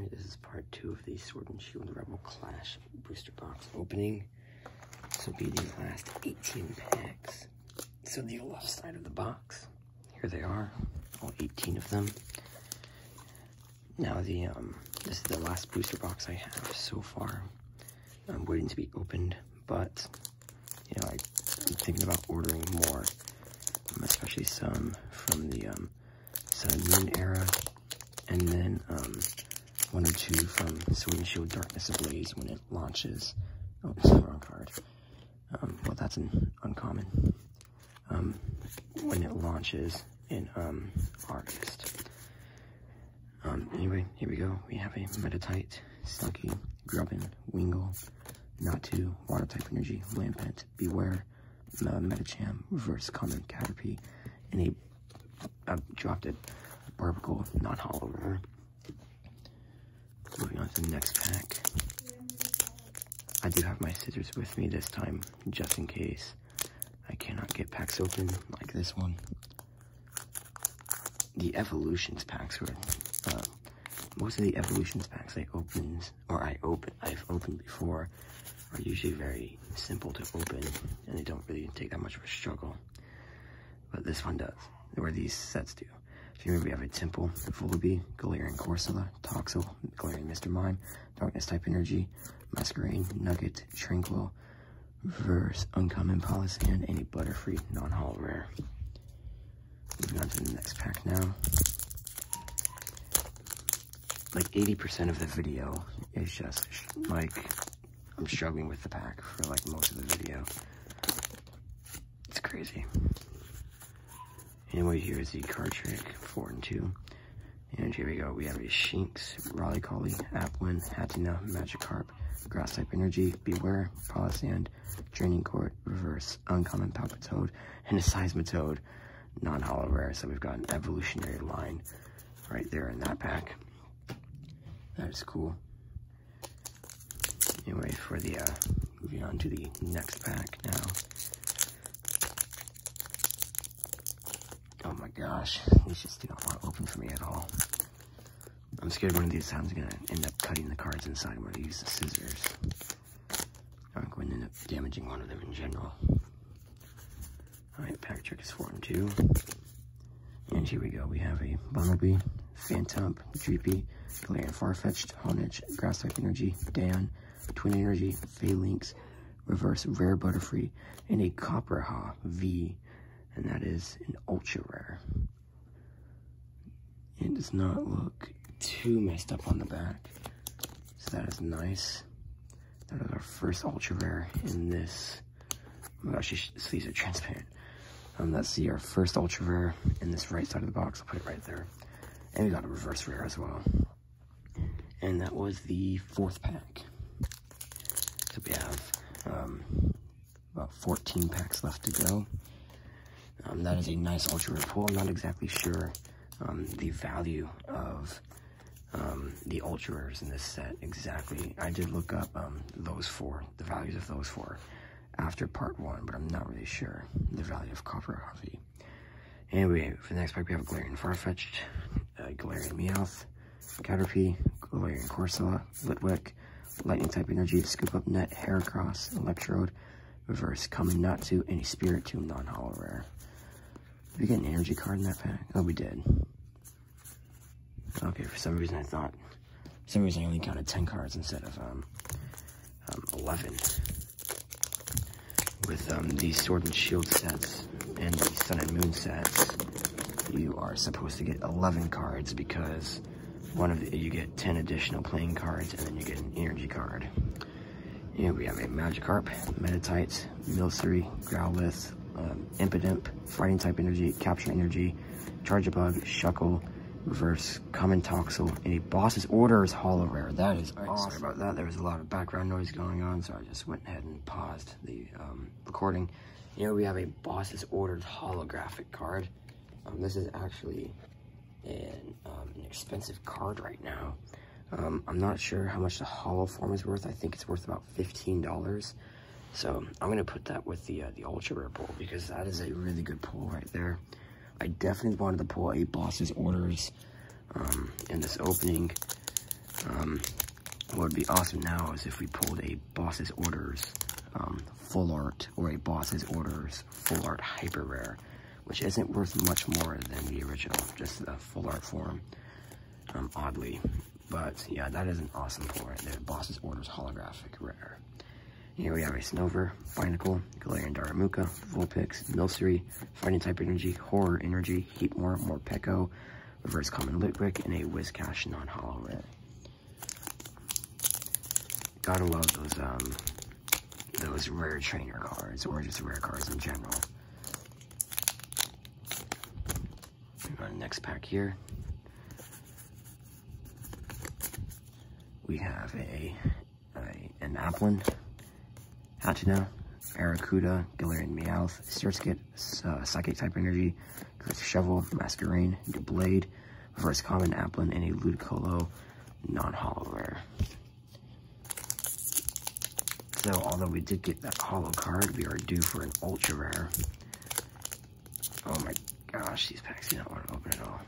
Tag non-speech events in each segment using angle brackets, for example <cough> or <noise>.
Alright, this is part two of the Sword and Shield Rebel Clash booster box opening. This will be the last 18 packs. So the left side of the box, here they are, all 18 of them. Now the um, this is the last booster box I have so far. I'm waiting to be opened, but you know I, am thinking about ordering more, um, especially some from the um, Sun Moon era, and then um, one two from and Shield Darkness Ablaze when it launches. Oh, it's the wrong card. Um, well, that's an uncommon. Um, when it launches in um, August. Um, anyway, here we go. We have a Meditite, Stunky, Grubbin, Wingull, Natu, Water type energy, Lampent, Bewear, uh, Medicham, Reverse Common, Caterpie, and a, dropped it, Barbaracle, non-holo rare. The next pack. I do have my scissors with me this time, just in case I cannot get packs open like this one. The Evolutions packs were, uh, most of the Evolutions packs I opened, or I open, I've opened before, are usually very simple to open, and they don't really take that much of a struggle. But this one does, or these sets do. Here we have a Tympole, the Vullaby, Galarian Corsola, Toxel, Galarian Mr. Mime, Darkness type Energy, Masquerain, Nugget, Tranquil, Verse, Uncommon Palossand, and a Butterfree non-holo rare. Moving on to the next pack now. Like 80% of the video is just like I'm struggling with the pack for like most of the video. It's crazy. Anyway, here's the card trick, four and two. And here we go. We have a Shinx, Rolycoly, Applin, Hatenna, Magikarp, Grass type Energy, Bewear, Palossand, Training Court, Reverse, Uncommon Palpitoad, and a Seismitoad, non-holo rare. So we've got an evolutionary line right there in that pack. That is cool. Anyway, for the, uh, moving on to the next pack now. Oh my gosh, these just do not want to open for me at all. I'm scared one of these times I'm gonna end up cutting the cards inside when I use the scissors. I'm going to end up damaging one of them in general. Alright, pack trick is 4 and 2. And here we go. We have a Bunnelby, Phantom, Dreepy, Galarian Farfetch'd, Honedge, Grass type Energy, Dan, Twin Energy, Falinks, Reverse Rare Butterfree, and a Copperajah V and that is an ultra rare. It does not look too messed up on the back, so that is nice. That is our first ultra rare in this. Oh my gosh, these are transparent. Um, let's see our first ultra rare in this right side of the box. I'll put it right there. And we got a reverse rare as well. And that was the fourth pack. So we have um, about 14 packs left to go. Um, that is a nice ultra rare pull. I'm not exactly sure um, the value of um, the ultra rares in this set exactly. I did look up um, those four, the values of those four after part one, but I'm not really sure the value of Copperajah V. Anyway, for the next pack, we have Galarian Farfetch'd, uh, Galarian Meowth, Caterpie, Galarian Corsola, Litwick, Lightning type Energy, Scoop Up Net, Heracross, Electrode, Reverse, Common Natu, and a Spiritomb non-holo rare. We get an energy card in that pack? Oh, we did. Okay, for some reason I thought, for some reason I only counted 10 cards instead of um, um, 11. With um, these Sword and Shield sets and the Sun and Moon sets, you are supposed to get 11 cards because one of the, you get 10 additional playing cards and then you get an energy card. And we have a Magikarp, Meditite, Milcery, Growlithe, um, Impidimp, Fighting type energy, Capture energy, Charjabug, Shuckle, Reverse, Common Toxel, and a Boss's Orders Holo Rare. That is awesome. Sorry about that. There was a lot of background noise going on, so I just went ahead and paused the um, recording. Here we have a Boss's Orders holographic card. Um, this is actually an, um, an expensive card right now. Um, I'm not sure how much the holo form is worth. I think it's worth about $15. So I'm going to put that with the, uh, the ultra rare pull because that is a really good pull right there. I definitely wanted to pull a boss's orders um, in this opening. Um, what would be awesome now is if we pulled a Boss's Orders um, full art or a Boss's Orders full art hyper rare, which isn't worth much more than the original, just the full art form, um, oddly. But yeah, that is an awesome pull right there. Boss's Orders holographic rare. Here we have a Snover, Binacle, Galarian Darumaka, Vulpix, Milcery, Fighting Type Energy, Horror Energy, Heatmor, Morpeko, Reverse Common Litwick, and a Whiscash non-holo rare. Gotta love those, um, those rare trainer cards, or just rare cards in general. next pack here. We have a, a an Applin, Hatenna, Arrokuda, Galarian Meowth, Surskit, uh, Psychic type energy, Shovel, Masquerain, Blade, Reverse Common, Applin, and a Ludicolo non-holo rare. So, although we did get that holo card, we are due for an ultra rare. Oh my gosh, these packs do not want to open at all.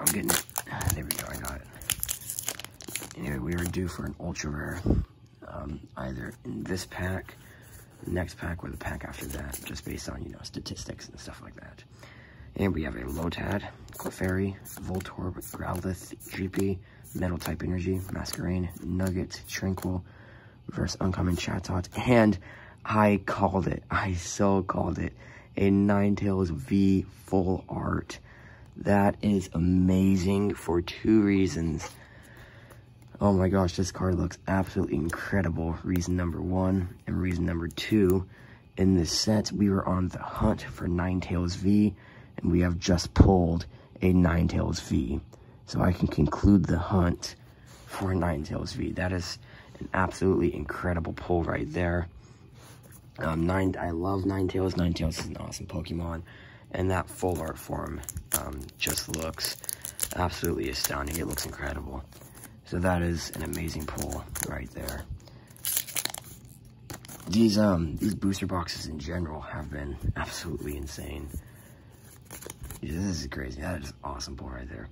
I'm getting it. <sighs> There we go, I got it. Anyway, we are due for an ultra rare. Um, either in this pack, the next pack, or the pack after that, just based on, you know, statistics and stuff like that. And we have a Lotad, Clefairy, Voltorb, Growlithe, GP, Metal type energy, Masquerain, Nugget, Tranquil, Reverse Uncommon Chatot, and I called it. <laughs> I so called it. A Ninetales V full art. That is amazing for two reasons. Oh my gosh, this card looks absolutely incredible. Reason number one, and reason number two, in this set, we were on the hunt for Ninetales V, and we have just pulled a Ninetales V. So I can conclude the hunt for Ninetales V. That is an absolutely incredible pull right there. Um, nine, I love Ninetales. Ninetales is an awesome Pokemon. And that full art form um, just looks absolutely astounding. It looks incredible. So that is an amazing pull right there. These um these booster boxes in general have been absolutely insane. This is crazy. That is awesome pull right there.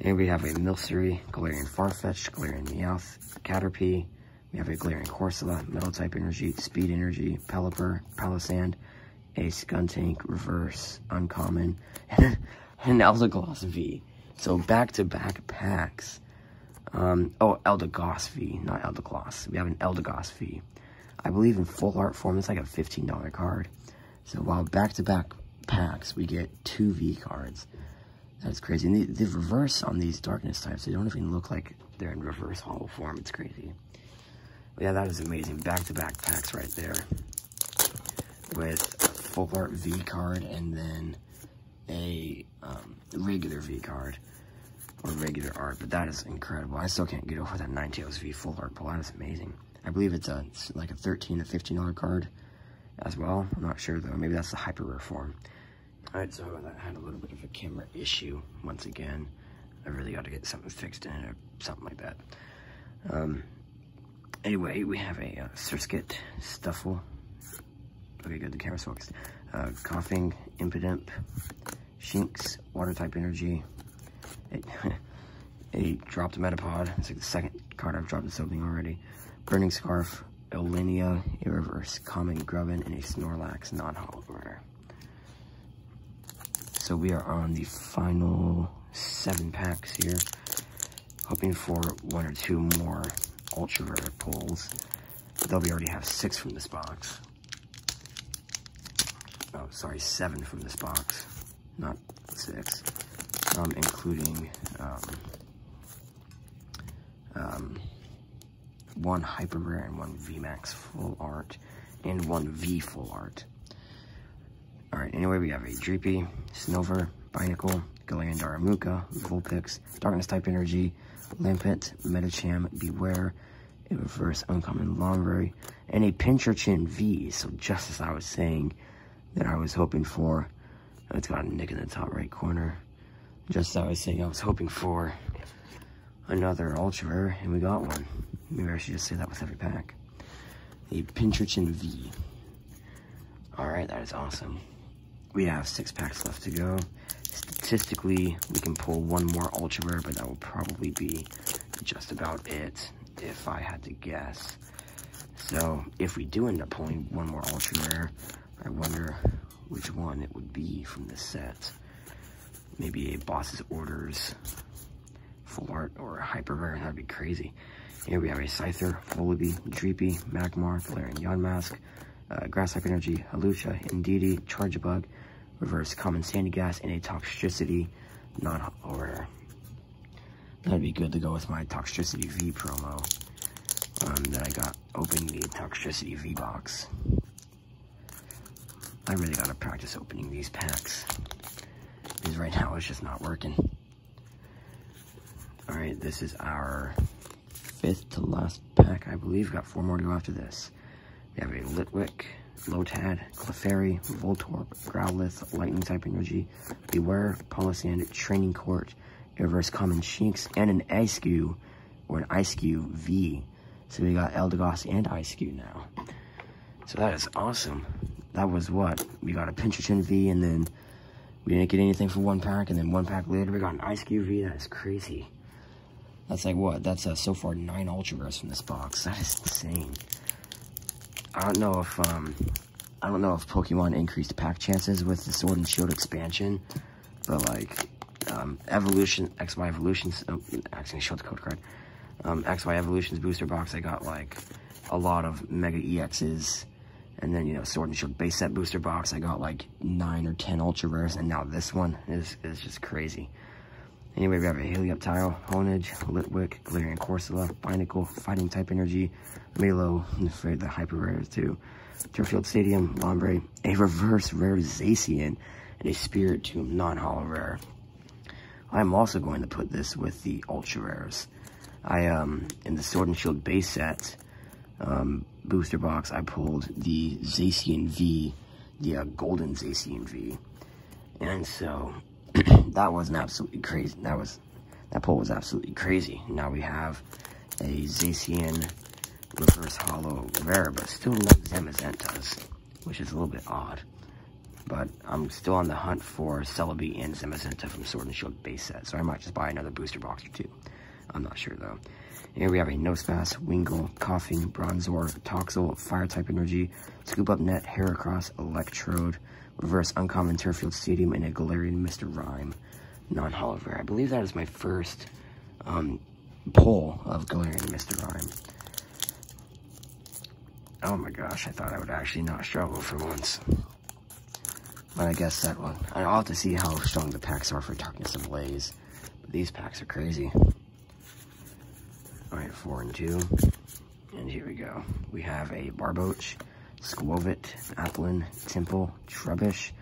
And we have a Milcery, Galarian Farfetch, Galarian Meowth, Caterpie. We have a Galarian Corsola, Metal type energy, Speed energy, Pelipper, Palossand, a Skuntank, Reverse, Uncommon, <laughs> and an Eldegoss V. So back-to-back -back packs um, oh, Eldegoss V, not Eldegoss. We have an Eldegoss V. I believe in full art form, it's like a $15 card. So while back-to-back -back packs, we get two V cards. That's crazy. And the, the, reverse on these darkness types, they don't even look like they're in reverse holo form. It's crazy. But yeah, that is amazing. Back-to-back -back packs right there. With full art V card and then a um, regular V card or regular art, but that is incredible. I still can't get over that Ninetales V full art pull. That is amazing. I believe it's a it's like a 13 to 15 dollar card as well. I'm not sure though. Maybe that's the hyper rare form. Alright, so that had a little bit of a camera issue once again. I really got to get something fixed in it or something like that. Um, anyway, we have a uh, Surskit Stufful. Okay, good, the camera's focused. Uh, Koffing, Impidimp, Shinx, Water type energy, <laughs> a dropped Metapod. It's like the second card I've dropped this opening already. Burning Scarf, Elenia, a reverse common Grubbin, and a Snorlax non-holo rare. So we are on the final seven packs here. Hoping for one or two more ultra rare pulls. Though we already have six from this box. Oh, sorry, seven from this box, not six um, including um, um, one hyper rare and one VMAX full art and one V full art. Alright, anyway, we have a Dreepy, Snover, Binacle, Galarian Darumaka, Vulpix, Darkness type energy, Lampent, Medicham, Bewear, a reverse uncommon Lombre, and a Pincurchin V. So just as I was saying that I was hoping for, it's got a nick in the top right corner. Just as I was saying, I was hoping for another ultra rare, and we got one. Maybe I should just say that with every pack. A Pincurchin V. Alright, that is awesome. We have six packs left to go. Statistically, we can pull one more ultra rare, but that will probably be just about it if I had to guess. So if we do end up pulling one more ultra rare, I wonder which one it would be from this set. Maybe a boss's orders full art or hyper rare, that'd be crazy. Here we have a Scyther, Vullaby, Dreepy, Magmar, Galarian Yawgmoth, uh, Grass Type Energy, Hawlucha, Indeedee, Bug, Reverse Common Sandygast, and a Toxtricity non-rare. That'd be good to go with my Toxtricity V promo um, that I got opening the Toxtricity V box. I really gotta practice opening these packs. Because right now it's just not working. Alright, this is our fifth to last pack, I believe. Got four more to go after this. We have a Litwick, Lotad, Clefairy, Voltorb, Growlithe, Lightning type energy, Bewear, Palossand, Training Court, Reverse Common Shinx, and an Eiscue, or an Eiscue V. So we got Eldegoss and Eiscue now. So that is awesome. That was what? We got a Pincurchin V, and then we didn't get anything for one pack, and then one pack later we got an Eiscue V. That is crazy. That's like what? That's uh, so far nine Ultra Rares from this box. That is insane. I don't know if um, I don't know if Pokemon increased pack chances with the Sword and Shield expansion, but like um, Evolution, XY Evolutions, oh, actually showed the code card. Um, XY Evolutions booster box, I got like a lot of Mega EXs, and then you know Sword and Shield base set booster box, I got like nine or ten Ultra Rares, and now this one is is just crazy. Anyway, we have a Helioptile, Honedge, Litwick, Galarian Corsola, Binacle, Fighting type energy, Melo, for the hyper rares too. Turffield Stadium, Lombre, a reverse rare Zacian, and a Spiritomb non-holo rare. I'm also going to put this with the ultra rares. I, um, in the Sword and Shield base set, um, booster box, I pulled the Zacian V, the uh, golden Zacian V. And so, <clears throat> that was an absolutely crazy. That was that pull was absolutely crazy. Now we have a Zacian reverse holo rare, but still no Zamazentas, which is a little bit odd. But I'm still on the hunt for Celebi and Zamazenta from Sword and Shield base set, so I might just buy another booster box or two. I'm not sure though. Here we have a Nosepass, Wingull, Koffing, Bronzor, Toxel, Fire type energy, Scoop Up Net, Heracross, Electrode, Reverse Uncommon Turffield Stadium, and a Galarian Mr. Rime non-holo rare. I believe that is my first um, pull of Galarian Mr. Rime. Oh my gosh, I thought I would actually not struggle for once. But I guess that one. I'll have to see how strong the packs are for Darkness Ablaze. But these packs are crazy. Alright, four and two. And here we go. We have a Barboach, Skwovet, Applin, Tympole, Trubbish,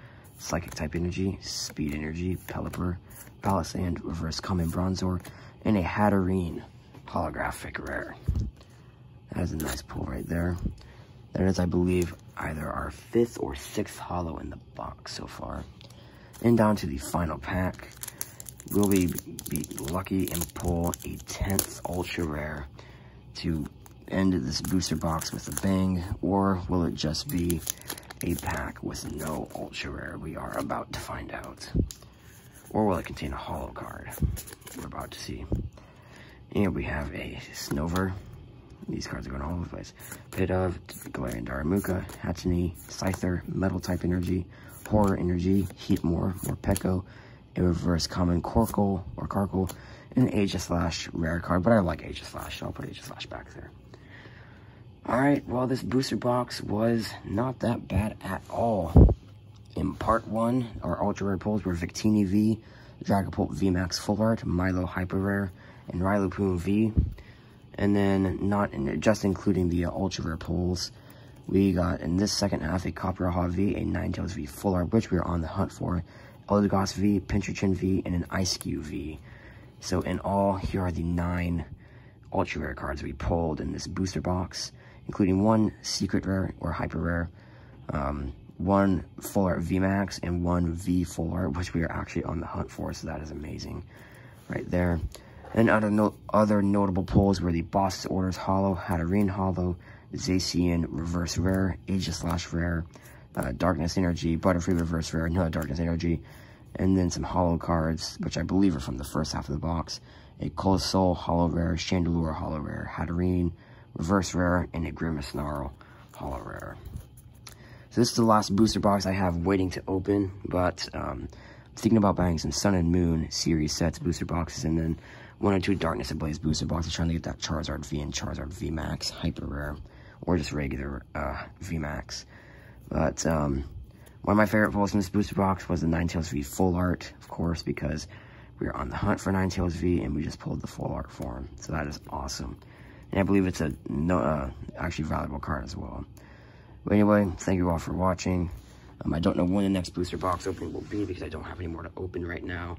Psychic type energy, Speed energy, Pelipper, Palossand, Reverse Common Bronzor, and a Hatterene holographic rare. That is a nice pull right there. That is, I believe, either our fifth or sixth holo in the box so far. And down to the final pack. Will we be lucky and pull a 10th ultra rare to end this booster box with a bang? Or will it just be a pack with no ultra rare? We are about to find out. Or will it contain a holo card? We're about to see. And we have a Snover, these cards are going all over the place. Pidove, Galarian Darumaka, Hatsune, Scyther, Metal type energy, Horror energy, Heatmor, Morpeko, a reverse common Corkle or Carkle, an Aegislash rare card, but I like Aegislash, so I'll put Aegislash back there. Alright, well this booster box was not that bad at all. In part one, our ultra rare pulls were Victini V, Dragapult VMAX Full Art, Milo Hyper Rare, and Riolu V. And then not in, just including the uh, ultra rare pulls, we got in this second half a Copperajah V, a Ninetales V full art, which we are on the hunt for, Eldegoss V, Pincurchin V, and an Eiscue V. So in all, here are the nine ultra rare cards we pulled in this booster box, including one secret rare or hyper rare, um, one full art VMAX, and one V full art, which we are actually on the hunt for, so that is amazing right there. And other, no other notable pulls were the Boss's Orders Holo, Hatterene Holo, Zacian Reverse Rare, Aegislash Rare, uh, Darkness Energy, Butterfree Reverse Rare, another Darkness Energy, And then some holo cards, which I believe are from the first half of the box. A Coalossal Holo Rare, Chandelure Holo Rare, Hatterene Reverse Rare, and a Grimace Holo Rare. So this is the last booster box I have waiting to open, but um, I'm thinking about buying some Sun and Moon series sets, booster boxes, and then one or two Darkness Ablaze booster boxes, trying to get that Charizard V and Charizard V Max, hyper rare, or just regular uh, V Max. But um, one of my favorite pulls in this booster box was the Ninetales V full art, of course, because we are on the hunt for Ninetales V, and we just pulled the full art for him. So that is awesome. And I believe it's a no, uh, actually valuable card as well. But anyway, thank you all for watching. Um, I don't know when the next booster box opening will be because I don't have any more to open right now.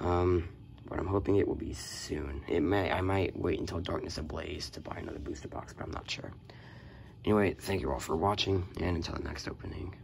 Um, but I'm hoping it will be soon. It may, I might wait until Darkness Ablaze to buy another booster box, but I'm not sure. Anyway, thank you all for watching, and until the next opening.